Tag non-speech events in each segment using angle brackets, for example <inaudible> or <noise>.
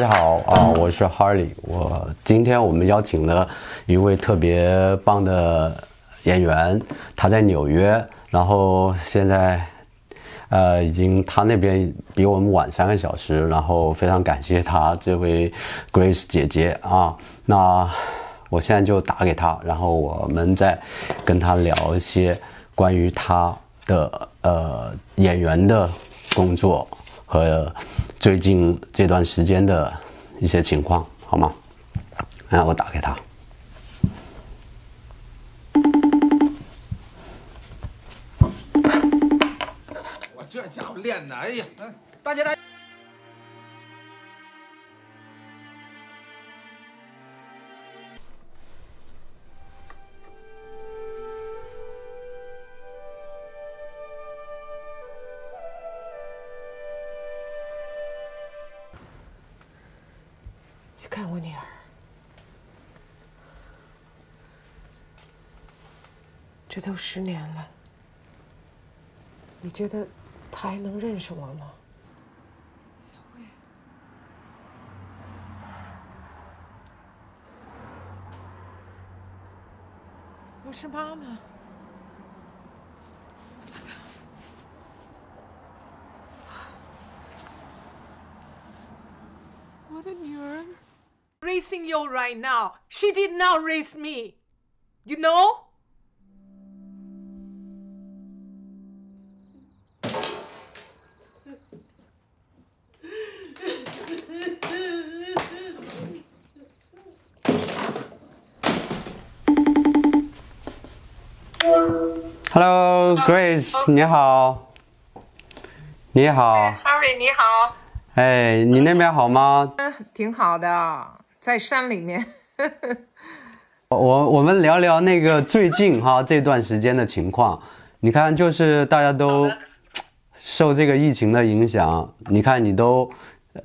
大家好啊，我是 Harley。我今天我们邀请了一位特别棒的演员，他在纽约，然后现在呃已经他那边比我们晚三个小时，然后非常感谢他这位 Grace 姐姐啊。那我现在就打给他，然后我们再跟他聊一些关于他的呃演员的工作和最近这段时间的一些情况，好吗？啊，我打给他。我这家伙练的，哎呀，大姐大。这都十年了，你觉得他还能认识我吗？小慧，我是妈妈。我的女儿。raising you right now. She did not raise me. You know? Grace，你好。你好，Harry，你好。哎，你那边好吗？挺好的，在山里面。<laughs> 我我们聊聊那个最近哈这段时间的情况。你看，就是大家都受这个疫情的影响，你看你都，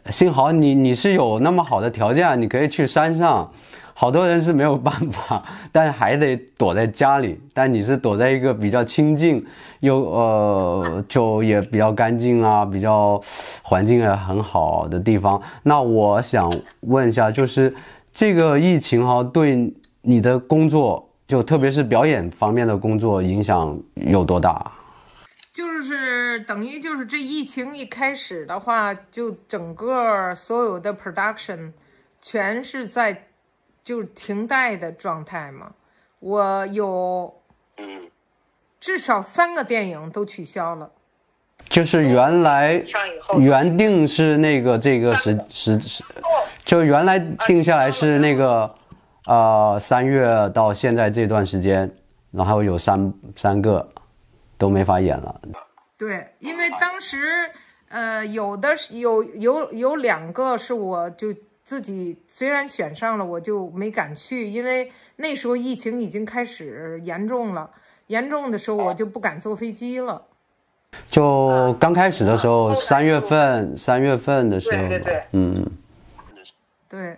幸好你你是有那么好的条件，你可以去山上。好多人是没有办法，<laughs> 但还得躲在家里。但你是躲在一个比较清静，又呃就也比较干净啊，比较环境也很好的地方。那我想问一下，就是这个疫情哈，对你的工作，就特别是表演方面的工作影响有多大？就是等于就是这疫情一开始的话，就整个所有的 production 全是在就是停带的状态嘛。我有嗯至少三个电影都取消了。就是原来原定是那个这个时时时，就原来定下来是那个呃三月到现在这段时间，然后有三三个都没法演了。对，因为当时呃有的是有有有两个是我就自己虽然选上了，我就没敢去，因为那时候疫情已经开始严重了，严重的时候我就不敢坐飞机了。就刚开始的时候，三月份三月份的时候，对对对嗯，对，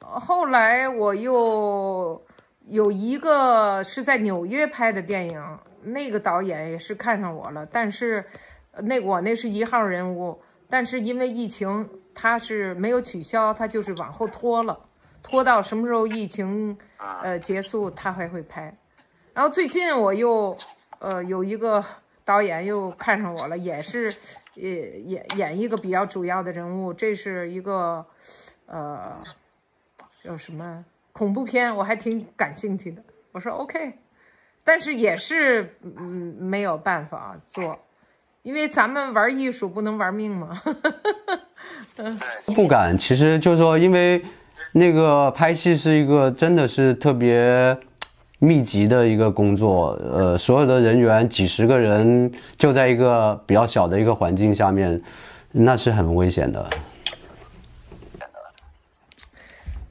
后来我又有一个是在纽约拍的电影，那个导演也是看上我了，但是呃那我那是一号人物，但是因为疫情，他是没有取消，他就是往后拖了，拖到什么时候疫情呃结束，他还会拍。然后最近我又呃有一个导演又看上我了，也是也演演一个比较主要的人物，这是一个呃叫什么恐怖片，我还挺感兴趣的。我说 OK，但是也是嗯没有办法做，因为咱们玩艺术不能玩命嘛。<laughs> <laughs> 不敢。其实就是说，因为那个拍戏是一个真的是特别密集的一个工作，呃，所有的人员几十个人就在一个比较小的一个环境下面，那是很危险的。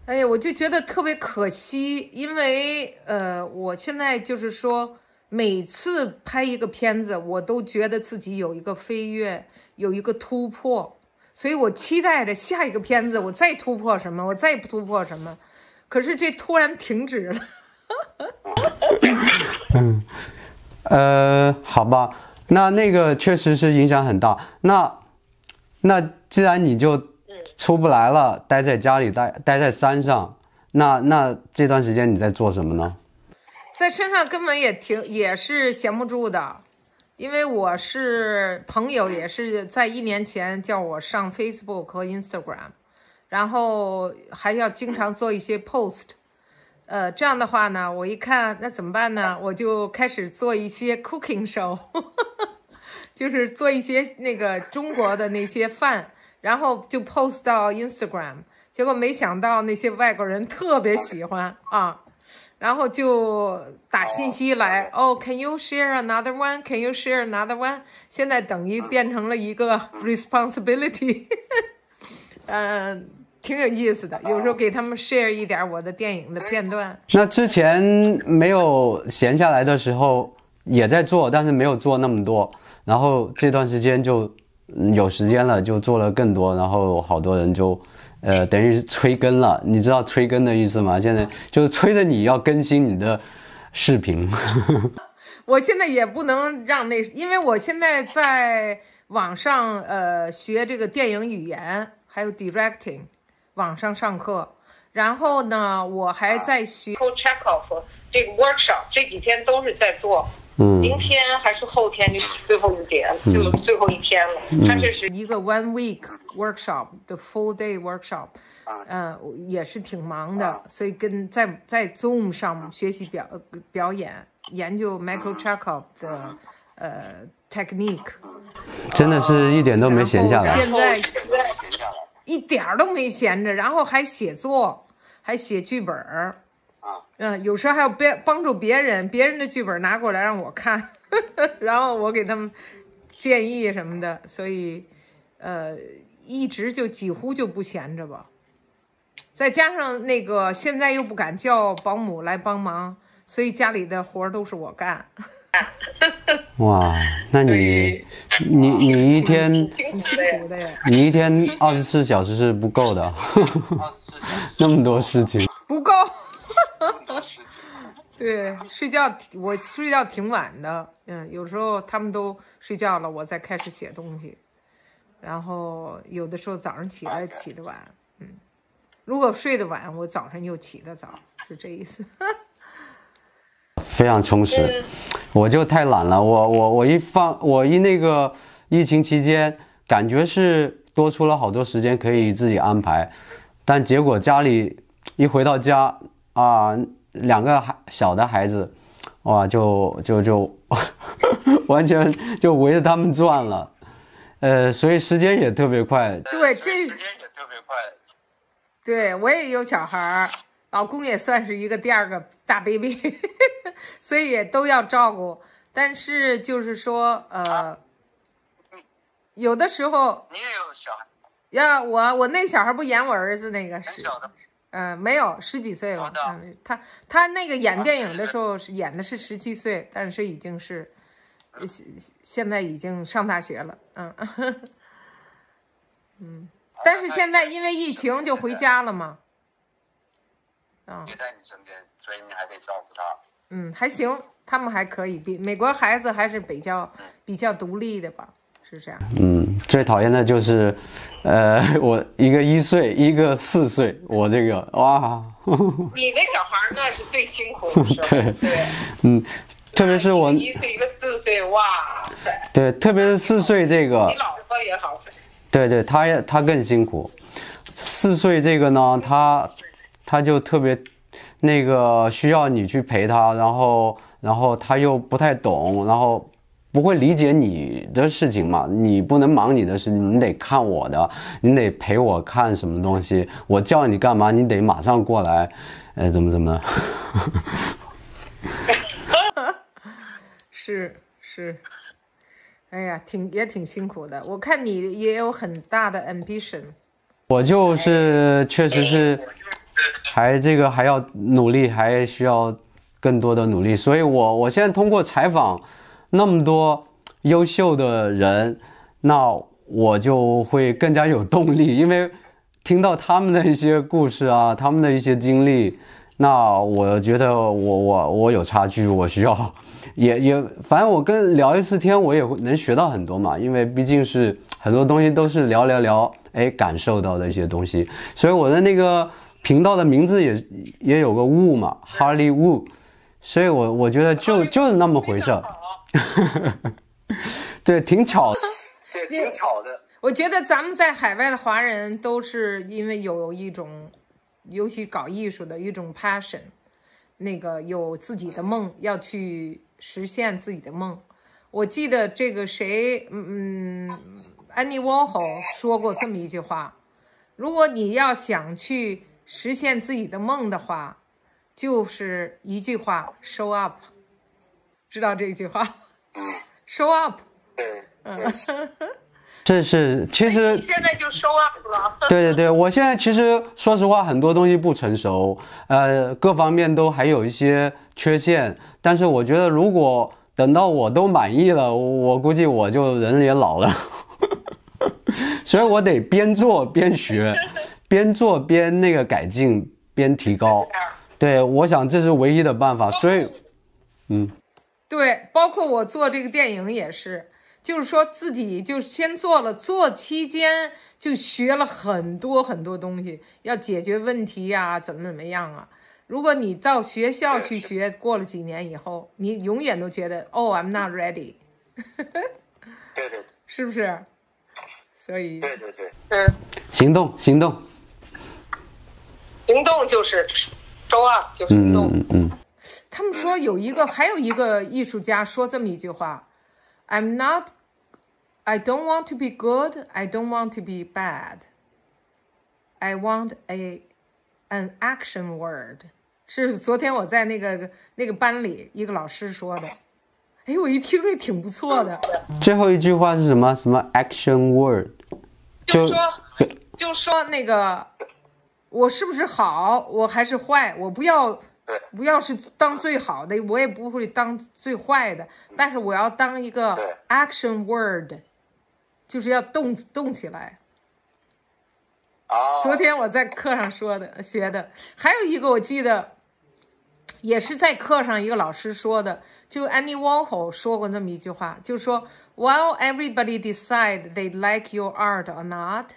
哎呀，我就觉得特别可惜，因为呃，我现在就是说，每次拍一个片子，我都觉得自己有一个飞跃，有一个突破，所以我期待着下一个片子我再突破什么，我再突破什么，可是这突然停止了。<laughs> 嗯呃，好吧，那那个确实是影响很大。那那既然你就出不来了，待在家里，待待在山上，那那这段时间你在做什么呢？在山上根本也停，也是闲不住的，因为我是朋友，也是在一年前叫我上 Facebook 和 Instagram，然后还要经常做一些 post，呃，这样的话呢，我一看那怎么办呢？我就开始做一些 cooking show，<laughs> 就是做一些那个中国的那些饭，然后就 post 到 Instagram，结果没想到那些外国人特别喜欢啊。然后就打信息来，哦，Can you share another one? Can you share another one? 现在等于变成了一个 responsibility，嗯，<laughs> 挺有意思的。有时候给他们 share 一点我的电影的片段。那之前没有闲下来的时候也在做，但是没有做那么多。然后这段时间就有时间了，就做了更多。然后好多人就。呃，等于是催更了，你知道催更的意思吗？现在就是催着你要更新你的视频。<laughs> 我现在也不能让那，因为我现在在网上呃学这个电影语言，还有 directing，网上上课。然后呢，我还在学 check off 这个 workshop，这几天都是在做。嗯，明天还是后天就是最后一天，就最后一天了。他这是一个 one week workshop 的 full day workshop，嗯，也是挺忙的，所以跟在在 Zoom 上学习表表演，研究 Michael Chekhov 的呃 technique，真的是一点都没闲下来。现在一点儿都没闲着，然后还写作，还写剧本儿。嗯，有时候还要别帮助别人，别人的剧本拿过来让我看，<laughs> 然后我给他们建议什么的，所以呃，一直就几乎就不闲着吧。再加上那个现在又不敢叫保姆来帮忙，所以家里的活儿都是我干。<laughs> 哇，那你你你一天挺辛苦的呀，你一天二十四小时是不够的，<laughs> 那么多事情不够。<laughs> 对，睡觉我睡觉挺晚的，嗯，有时候他们都睡觉了，我再开始写东西，然后有的时候早上起来起得晚，嗯，如果睡得晚，我早上又起得早，是这意思。非常充实，我就太懒了，我我我一放我一那个疫情期间，感觉是多出了好多时间可以自己安排，但结果家里一回到家。啊，两个孩小的孩子，哇，就就就 <laughs> 完全就围着他们转了，呃，所以时间也特别快。对，这时间也特别快。对我也有小孩儿，老公也算是一个第二个大 baby，<laughs> 所以也都要照顾。但是就是说，呃，有的时候你也有小孩？呀，我我那小孩不演我儿子那个是。嗯，没有十几岁了。嗯，他他那个演电影的时候是演的是十七岁，但是已经是现现在已经上大学了。嗯，<laughs> 嗯，但是现在因为疫情就回家了嘛。嗯。也在你身边，所以你还得照顾他。嗯，还行，他们还可以，比美国孩子还是比较比较独立的吧。是这样。嗯，最讨厌的就是，呃，<laughs> 我一个一岁，一个四岁，我这个哇。<laughs> 你那小孩那是最辛苦的 <laughs> 时候。对对，嗯，特别是我一岁一个四岁，哇塞。对，特别是四岁这个。你老婆也好噻。对对，他也他更辛苦。四岁这个呢，他他就特别那个需要你去陪他，然后然后他又不太懂，然后。不会理解你的事情嘛？你不能忙你的事情，你得看我的，你得陪我看什么东西。我叫你干嘛，你得马上过来。呃，怎么怎么的？<laughs> 是是，哎呀，挺也挺辛苦的。我看你也有很大的 ambition。我就是确实是，还这个还要努力，还需要更多的努力。所以我我现在通过采访。那么多优秀的人，那我就会更加有动力，因为听到他们的一些故事啊，他们的一些经历，那我觉得我我我有差距，我需要也 <laughs> 也，反正我跟聊一次天，我也会能学到很多嘛，因为毕竟是很多东西都是聊聊聊，哎，感受到的一些东西，所以我的那个频道的名字也也有个雾嘛，Harley Wu，所以我我觉得就就是那么回事儿，<laughs> 对，挺巧的。<laughs> 对，挺巧的。我觉得咱们在海外的华人都是因为有一种，尤其搞艺术的一种 passion，那个有自己的梦，要去实现自己的梦。我记得这个谁，嗯安妮沃霍说过这么一句话：如果你要想去实现自己的梦的话，就是一句话，show up。知道这句话嗯？<laughs> show up。对，嗯，<laughs> 这是其实你现在就 show up 了。<laughs> 对对对，我现在其实说实话，很多东西不成熟，呃，各方面都还有一些缺陷。但是我觉得，如果等到我都满意了，我估计我就人也老了，所以我得边做边学，边做边那个改进，边提高。对，我想这是唯一的办法。所以，嗯，对，包括我做这个电影也是，就是说自己就先做了，做期间就学了很多很多东西，要解决问题呀、怎么怎么样啊。如果你到学校去学，过了几年以后，你永远都觉得哦，I'm not ready，<laughs> 对对是不是？所以，对对对，嗯，行动，行动，行动就是 show up，就是行动。嗯嗯，他们说有一个，还有一个艺术家说这么一句话：“I'm not, I don't want to be good, I don't want to be bad, I want a an action word。”是昨天我在那个那个班里一个老师说的，哎，我一听也挺不错的。最后一句话是什么？什么 action word？就说就说说那个我是不是好，我还是坏，我不要对不要是当最好的，我也不会当最坏的，但是我要当一个 action word，就是要动动起来。啊，昨天我在课上说的学的，还有一个我记得，也是在课上一个老师说的，就 Annie Warhol 说过这么一句话，就是说，While everybody decide they like your art or not。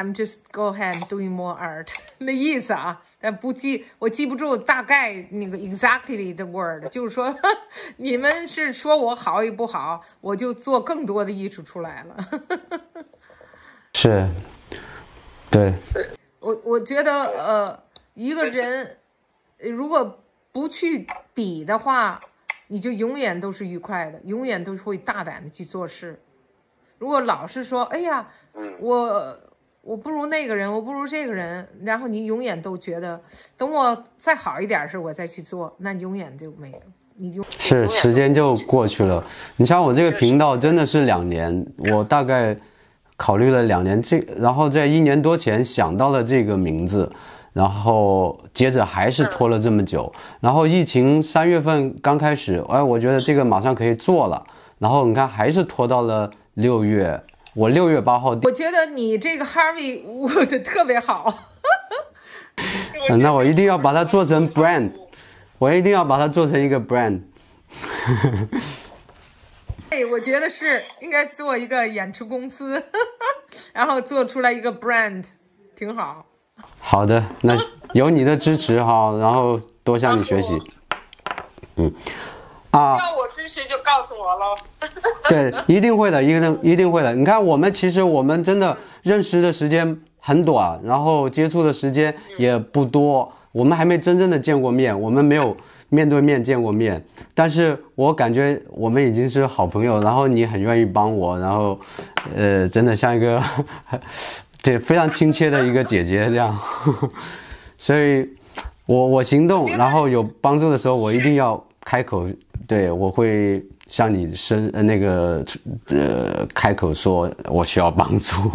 I'm just go ahead doing more art，<laughs> 那意思啊，但不记我记不住大概那个 exactly the word，就是说 <laughs> 你们是说我好与不好，我就做更多的艺术出来了。<laughs> 是，对，我我觉得，呃，一个人呃如果不去比的话，你就永远都是愉快的，永远都是会大胆的去做事。如果老是说，哎呀，我我不如那个人，我不如这个人，然后你永远都觉得，等我再好一点时，我再去做，那你永远就没有，你就。是时间就过去了。你像我这个频道真的是两年，我大概考虑了两年，这然后在一年多前想到了这个名字，然后接着还是拖了这么久。然后疫情三月份刚开始，哎，我觉得这个马上可以做了，然后你看还是拖到了六月。我六月八号，我觉得你这个 Harvey 我特别好。嗯 <laughs> 那我一定要把它做成 brand，我一定要把它做成一个 brand。<laughs> 哎，我觉得是应该做一个演出公司，<laughs> 然后做出来一个 brand，挺好。好的，那有你的支持哈，然后多向你学习。嗯，啊，要我支持就告诉我喽。<laughs> <laughs> 对，一定会的，一定一定会的。你看，我们其实我们真的认识的时间很短，然后接触的时间也不多，我们还没真正的见过面，我们没有面对面见过面。但是我感觉我们已经是好朋友，然后你很愿意帮我，然后，呃，真的像一个，对，非常亲切的一个姐姐这样。<laughs> 所以我我行动，然后有帮助的时候，我一定要开口，对我会向你伸呃那个呃开口说我需要帮助。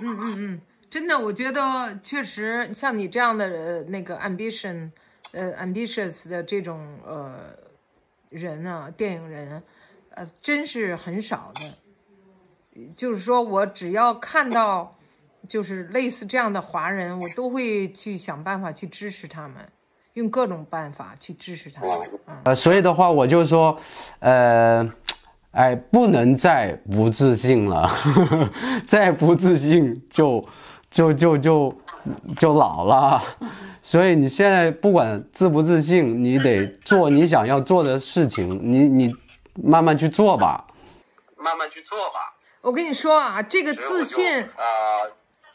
嗯嗯嗯，真的，我觉得确实像你这样的呃那个 ambition，呃 ambitious 的这种呃人啊，电影人，呃，真是很少的。就是说我只要看到就是类似这样的华人，我都会去想办法去支持他们，用各种办法去支持他呃，所以的话，我就说，呃，哎，不能再不自信了，<laughs> 再不自信就就就就就老了。所以你现在不管自不自信，你得做你想要做的事情，你你慢慢去做吧。慢慢去做吧。我跟你说啊，这个自信，呃，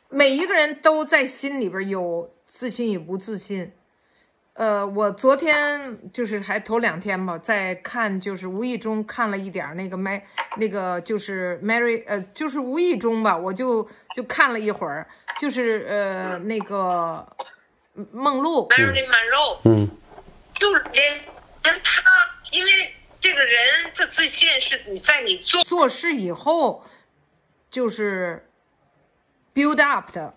每一个人都在心里边有自信与不自信。呃，我昨天就是还头两天吧，在看，就是无意中看了一点儿那个麦，那个就是 Mary，呃，就是无意中吧，我就就看了一会儿，就是呃那个梦露，Marilyn Monroe，嗯，就是连连他，因为这个人的自信是你在你做做事以后就是 build up 的。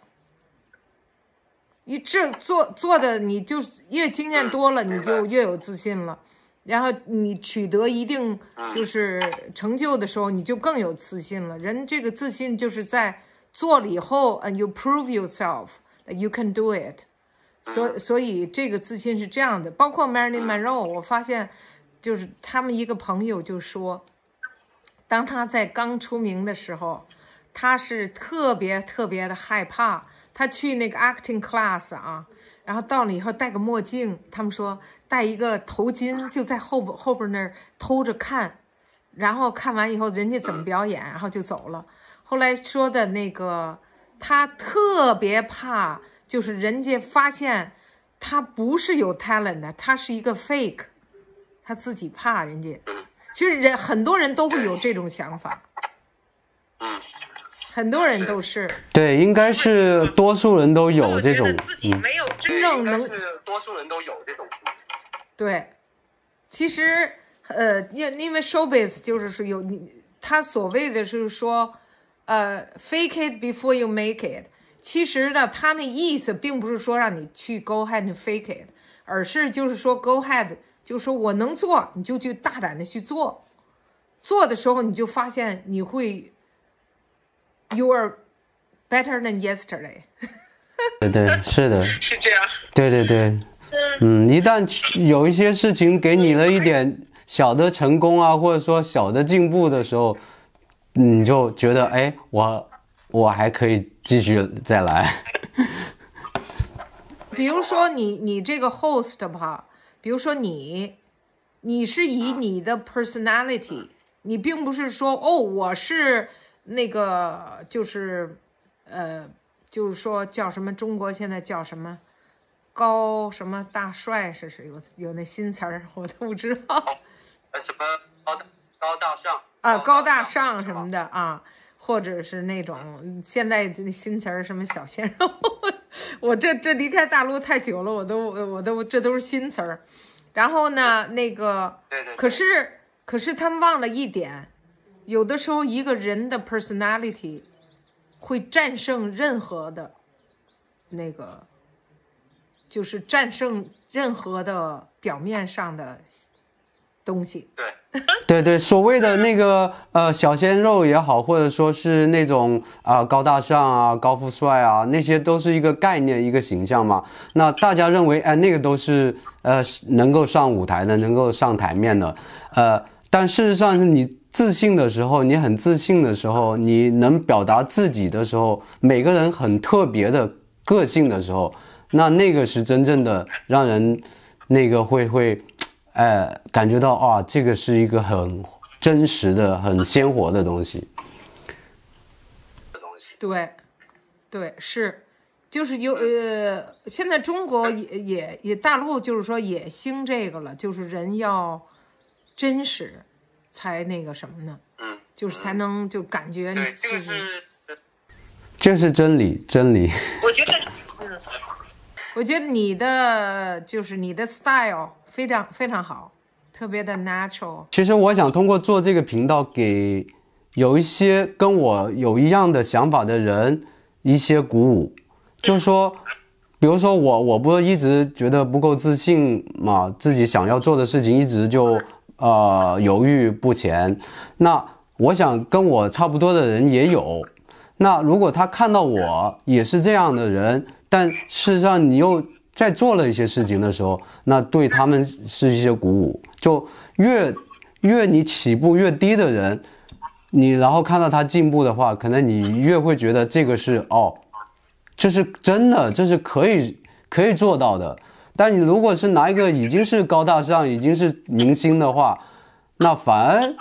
你这做做的，你就越经验多了，你就越有自信了。然后你取得一定就是成就的时候，你就更有自信了。人这个自信就是在做了以后，and you prove yourself that you can do it。所所以这个自信是这样的。包括 Marilyn Monroe，我发现就是他们一个朋友就说，当他在刚出名的时候，他是特别特别的害怕。他去那个 acting class 啊，然后到了以后戴个墨镜，他们说戴一个头巾，就在后边后边那儿偷着看，然后看完以后人家怎么表演，然后就走了。后来说的那个，他特别怕，就是人家发现他不是有 talent 的，他是一个 fake，他自己怕人家。其实人很多人都会有这种想法，很多人都是。对，应该是多数人都有这种，自己嗯，没有真正能应该是多数人都有这种。对，其实呃，因因为 showbiz 就是说有你，他所谓的是说，呃，fake it before you make it。其实呢，他那意思并不是说让你去 go ahead and fake it，而是就是说 go ahead，就是说我能做，你就去大胆的去做。做的时候，你就发现你会，you are better than yesterday。<laughs> 对对，是的，是这样。对对对，嗯，一旦有一些事情给你了一点小的成功啊，或者说小的进步的时候，你就觉得，哎，我我还可以继续再来。<laughs> 比如说你你这个 host 吧，比如说你，你是以你的 personality，你并不是说哦我是那个就是呃就是说叫什么中国现在叫什么高什么大帅是谁有有那新词儿我都不知道呃，什么高大高大上啊高大上什么的啊。或者是那种现在这新词儿什么小鲜肉，<laughs> 我这这离开大陆太久了，我都我都这都是新词儿。然后呢，那个对对对可是可是他们忘了一点，有的时候一个人的 personality 会战胜任何的，那个就是战胜任何的表面上的东西。对，<laughs> 对对，所谓的那个呃小鲜肉也好，或者说是那种啊、高大上啊、高富帅啊，那些都是一个概念、一个形象嘛。那大家认为，哎，那个都是呃能够上舞台的，能够上台面的，呃，但事实上是你自信的时候，你很自信的时候，你能表达自己的时候，每个人很特别的个性的时候，那那个是真正的让人那个会会。呃，感觉到啊，这个是一个很真实的、很鲜活的东西。东西。对，对，是，就是有呃，现在中国也也也大陆就是说也兴这个了，就是人要真实，才那个什么呢？嗯，就是才能就感觉你对，这个就是是这是真理，真理。我觉得，嗯，我觉得你的就是你的 style 非常非常好，特别的 natural。其实我想通过做这个频道，给有一些跟我有一样的想法的人一些鼓舞，就是说，比如说我，我不是一直觉得不够自信嘛，自己想要做的事情一直就呃犹豫不前。那我想跟我差不多的人也有，那如果他看到我也是这样的人，但事实上你又在做了一些事情的时候，那对他们是一些鼓舞。就越越你起步越低的人，你然后看到他进步的话，可能你越会觉得这个是哦，这是真的，这是可以可以做到的。但你如果是拿一个已经是高大上、已经是明星的话，那反而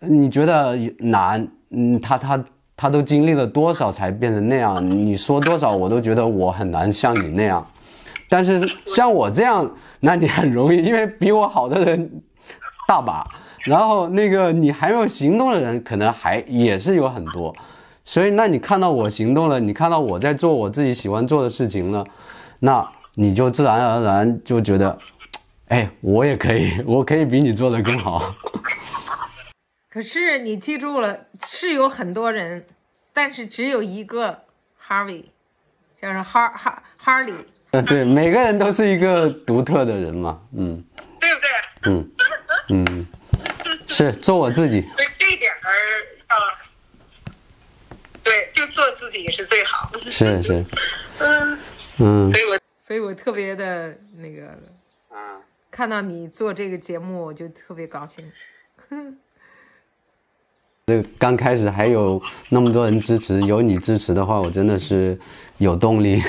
你觉得难。嗯，他他他都经历了多少才变成那样？你说多少，我都觉得我很难像你那样。但是像我这样，那你很容易，因为比我好的人大把，然后那个你还没有行动的人，可能还也是有很多。所以，那你看到我行动了，你看到我在做我自己喜欢做的事情了，那你就自然而然就觉得，<tsk> 哎，我也可以，<laughs> 我可以比你做的更好。<laughs> 可是你记住了，是有很多人，但是只有一个 Harvey，叫做哈哈 Harley。呃，对，每个人都是一个独特的人嘛，嗯，对不对？嗯嗯，是做我自己。所以这一点儿啊，对，就做自己是最好。是是，嗯嗯，所以我所以我特别的那个，嗯，看到你做这个节目，我就特别高兴。<laughs> 这刚开始还有那么多人支持，有你支持的话，我真的是有动力。